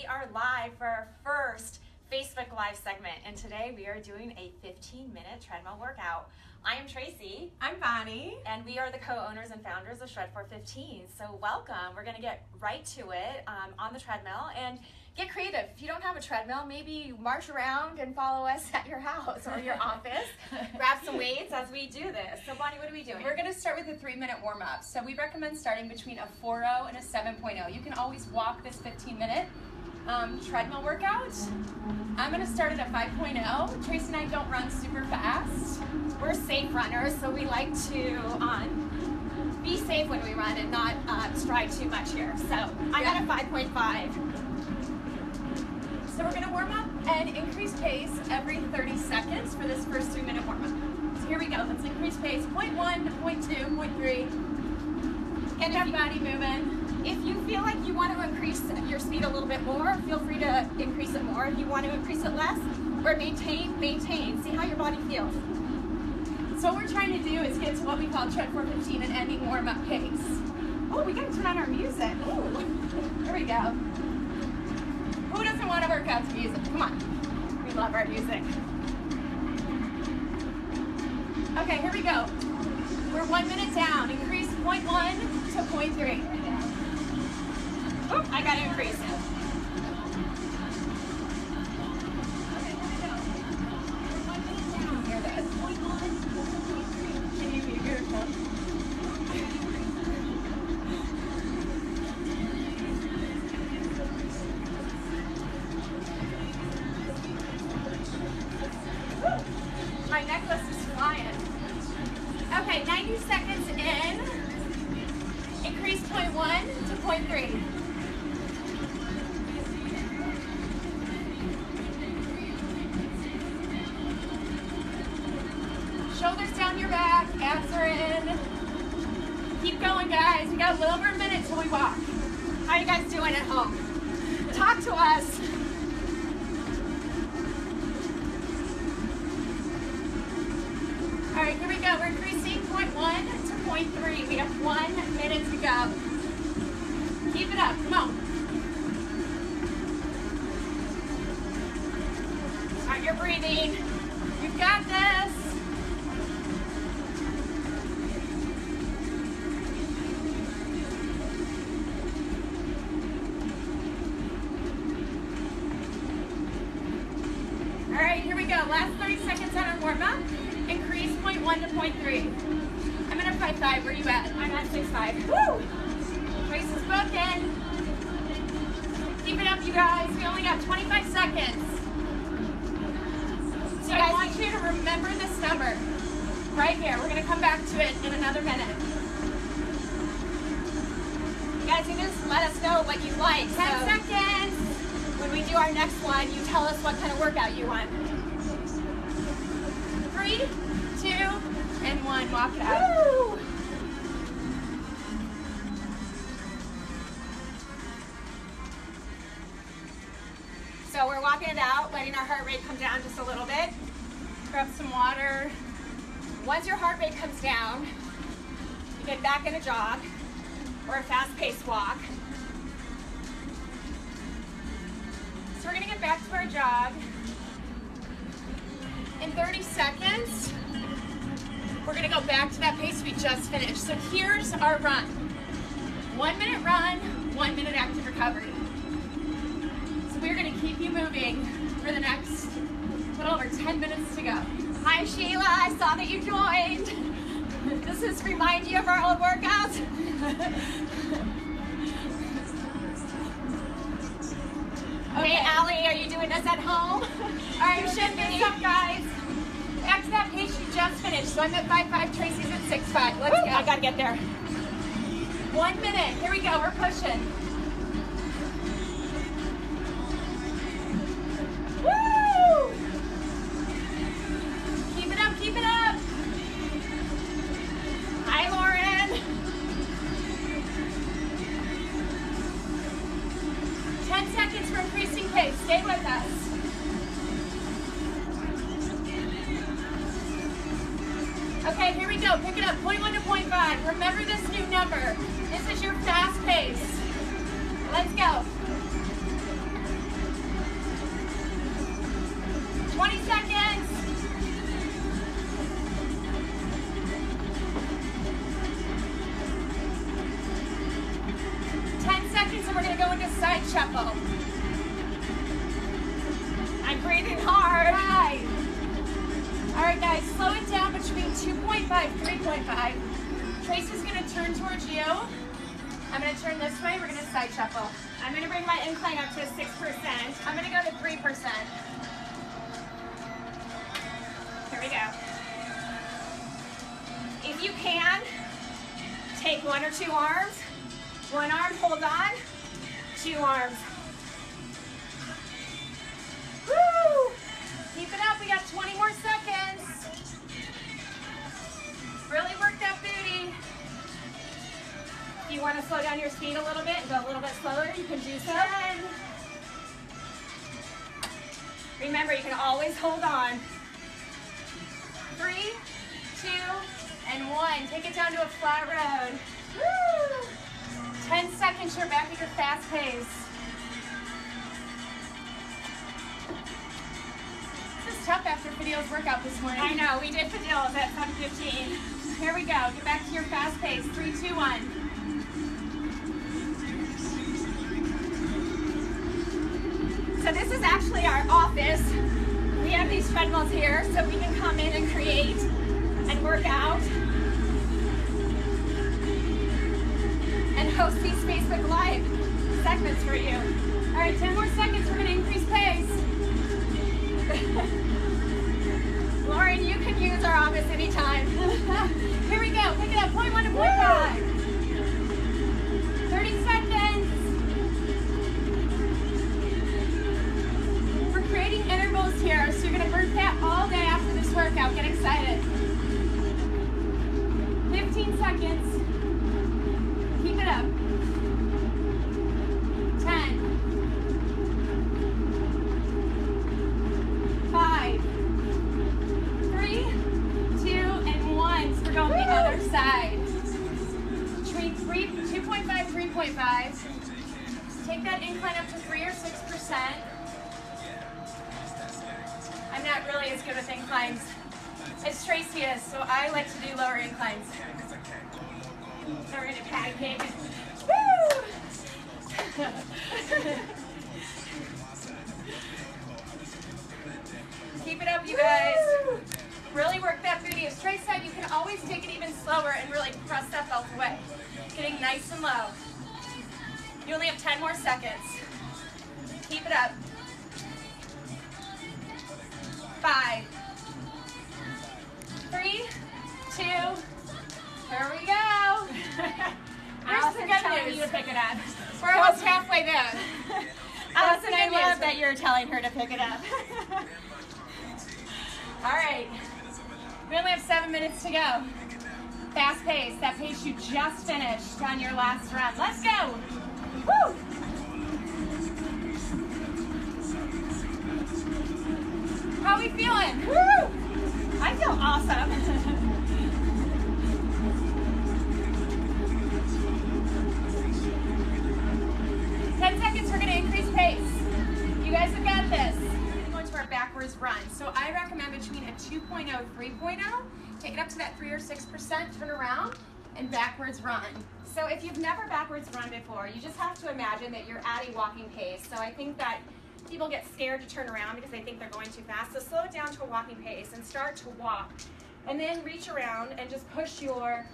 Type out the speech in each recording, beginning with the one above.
We are live for our first Facebook Live segment, and today we are doing a 15 minute treadmill workout. I am Tracy. I'm Bonnie. And we are the co owners and founders of Shred 415. So, welcome. We're going to get right to it um, on the treadmill and get creative. If you don't have a treadmill, maybe march around and follow us at your house or your office. Grab some weights as we do this. So, Bonnie, what are we doing? We're going to start with a three minute warm up. So, we recommend starting between a 4.0 and a 7.0. You can always walk this 15 minute um, treadmill workout. I'm going to start at a 5.0. Tracy and I don't run super fast. We're safe runners, so we like to um, be safe when we run and not uh, stride too much here. So I'm yeah. at a 5.5. So we're going to warm up and increase pace every 30 seconds for this first three minute warm up. So here we go. Let's increase pace. Point one to point two, point three. Get that body moving. If you feel like you want to increase your speed a little bit more, feel free to increase it more. If you want to increase it less, or maintain, maintain. See how your body feels. So what we're trying to do is get to what we call tread 415 and ending warm-up pace. Oh, we gotta turn on our music. Ooh, there we go. Who doesn't want to work out to music? Come on. We love our music. Okay, here we go. We're one minute down. Increase point one to point three. Oh, I got to increase it. My necklace is flying. Okay, 90 seconds in. Increase 0.1 to 0.3. abs are in. Keep going, guys. We got a little over a minute till we walk. How you guys doing at home? Talk to us. All right, here we go. We're increasing point one to point three. We have one minute to go. Keep it up. Come on. Start your breathing. You've got this. Go. Last 30 seconds on our warm up. Increase point one to point three. I'm at a five five. Where you at? I'm at six five. Woo! Race is broken. Keep it up, you guys. We only got 25 seconds. So I want you to remember this number right here. We're going to come back to it in another minute. You guys, you just let us know what you like. 10 so seconds. When we do our next one, you tell us what kind of workout you want. Three, two, and one. Walk it out. Woo! So we're walking it out, letting our heart rate come down just a little bit. Grab some water. Once your heart rate comes down, you get back in a jog or a fast-paced walk. So we're gonna get back to our jog. In 30 seconds, we're gonna go back to that pace we just finished. So here's our run. One minute run, one minute active recovery. So we're gonna keep you moving for the next little over 10 minutes to go. Hi Sheila, I saw that you joined. Does this remind you of our old workouts? Okay, Allie, are you doing this at home? All right, shift this up, guys. Back to that pace you just finished. So I'm at 5'5", Tracy's at 6'5". Let's Woo, go. I gotta get there. One minute. Here we go. We're pushing. Remember this new number. This is your fast pace. Let's go. 20 seconds. Ten seconds and we're gonna go into side shuffle. I'm breathing hard. All right, guys, slow it down between 2.5, 3.5. Tracy's gonna turn towards you. I'm gonna turn this way, we're gonna side shuffle. I'm gonna bring my incline up to 6%. I'm gonna go to 3%. Here we go. If you can, take one or two arms. One arm, hold on. Two arms. Woo! Keep it up, we got 20 more seconds. If you want to slow down your speed a little bit and go a little bit slower, you can do so. Remember, you can always hold on. Three, two, and one. Take it down to a flat road. Woo! 10 seconds, you're back at your fast pace. This is tough after Fidel's workout this morning. I know, we did Fidels at 7.15. Here we go. Get back to your fast pace. Three, two, one. So this is actually our office. We have these treadmills here so we can come in and create and work out and host these Facebook Live segments for you. All right, 10 more seconds. We're to increase pace. Lauren, you can use our office anytime. Here we go. Pick it up. Point one to point five. Excited. 15 seconds. Keep it up. 10. Five. Three, two, and one. So we're going the other side. Between three, 2.5, 3.5. Take that incline up to three or six percent. I'm not really as good with inclines as Tracy is, so I like to do lower inclines. We're gonna patty cake. Woo! Keep it up, you guys. Really work that booty. As Trace said, you can always take it even slower and really press that belt away. Getting nice and low. You only have 10 more seconds. Keep it up. Five, three, two, here we go. Good news. you to pick it up. We're almost halfway there. Allison, I love that you're telling her to pick it up. All right. We only have seven minutes to go. Fast pace, that pace you just finished on your last run. Let's go. Woo! How we feeling? Woo! I feel awesome. Ten seconds, we're gonna increase pace. You guys have got this. We're to go into our backwards run. So I recommend between a 2.0, 3.0, take it up to that 3 or 6%, turn around, and backwards run. So if you've never backwards run before, you just have to imagine that you're at a walking pace. So I think that people get scared to turn around because they think they're going too fast. So slow it down to a walking pace and start to walk. And then reach around and just push your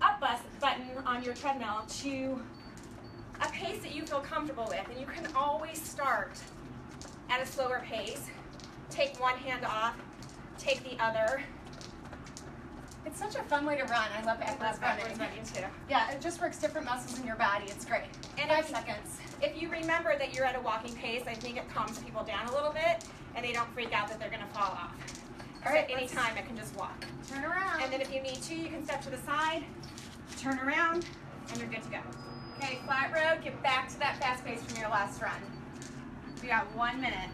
up bus button on your treadmill to a pace that you feel comfortable with. And you can always start at a slower pace. Take one hand off, take the other. It's such a fun way to run. I love backwards, backwards running. running, too. Yeah, it just works different muscles in your body. It's great. And Five if- seconds. If you remember that you're at a walking pace, I think it calms people down a little bit and they don't freak out that they're gonna fall off. All right, right, any time it can just walk. Turn around. And then if you need to, you can step to the side, turn around, and you're good to go. Okay, flat road, get back to that fast pace from your last run. We got one minute.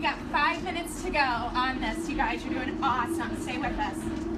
We got five minutes to go on this, you guys. You're doing awesome. Stay with us.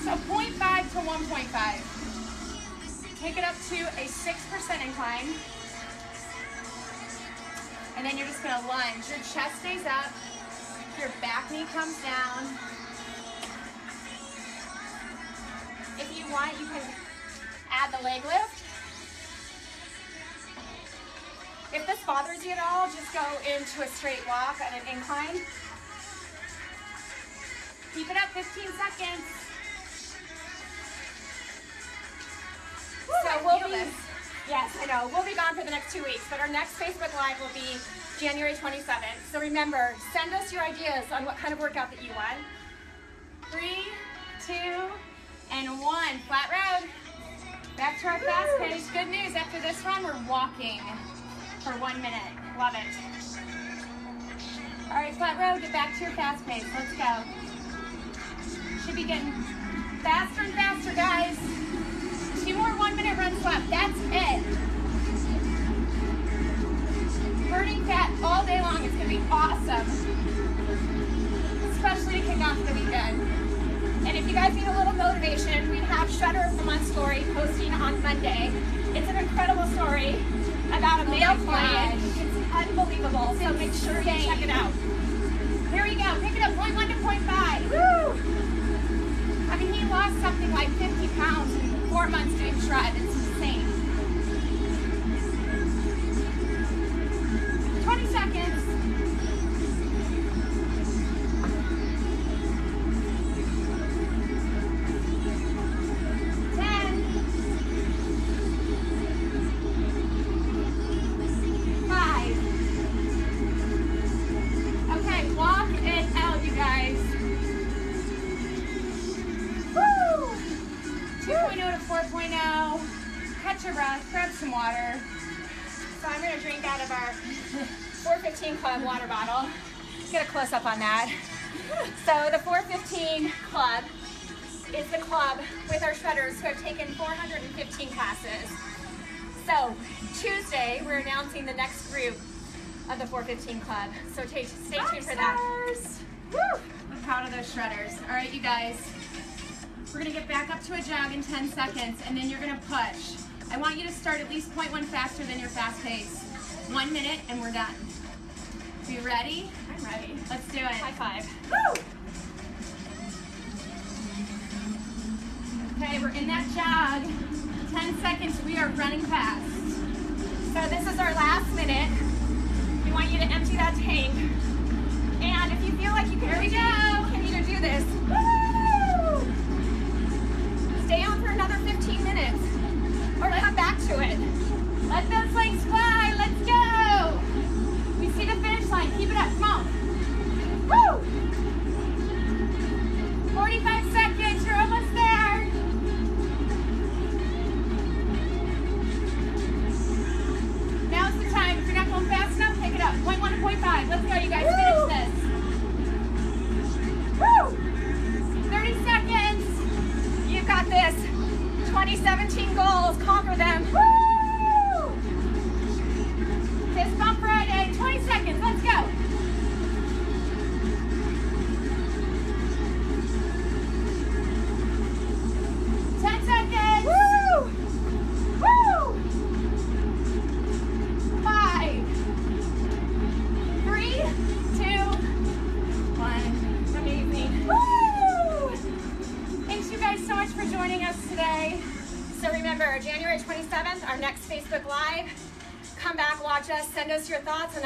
So 0.5 to 1.5. Take it up to a 6% incline. And then you're just gonna lunge. Your chest stays up, your back knee comes down. If you want, you can add the leg lift. If this bothers you at all, just go into a straight walk on an incline. Keep it up 15 seconds. So we'll be, yes, I know, we'll be gone for the next two weeks, but our next Facebook Live will be January 27th. So remember, send us your ideas on what kind of workout that you want. Three, two, and one. Flat road. Back to our fast pace. Good news, after this run, we're walking for one minute. Love it. All right, flat road, get back to your fast pace. Let's go. Should be getting faster and faster, guys. Two more one minute runs left. That's it. Burning fat all day long is gonna be awesome. Especially to kick off the weekend. And if you guys need a little motivation, we have Shredder of the Month story posting on Monday. It's an incredible story about a Oh male client. It's unbelievable. So make sure you check it out. Here we go. Pick it up. Point one to point five. Woo! I mean, he lost something like 50 pounds four months doing shred. It's Catch your breath, grab some water. So I'm gonna drink out of our 415 Club water bottle. Get a close up on that. So the 415 Club is the club with our shredders who have taken 415 classes. So Tuesday, we're announcing the next group of the 415 Club. So ta- stay tuned for that. Woo! I'm proud of those shredders. All right, you guys. We're gonna get back up to a jog in 10 seconds, and then you're gonna push. I want you to start at least 0.1 faster than your fast pace. One minute, and we're done. You ready? I'm ready. Let's do it. High five. Woo! Okay, we're in that jog. 10 seconds, we are running fast. So this is our last minute. We want you to empty that tank. And if you feel like you can, Here we go. continue to do this. Woo! To it. Let those legs fly.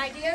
Facebook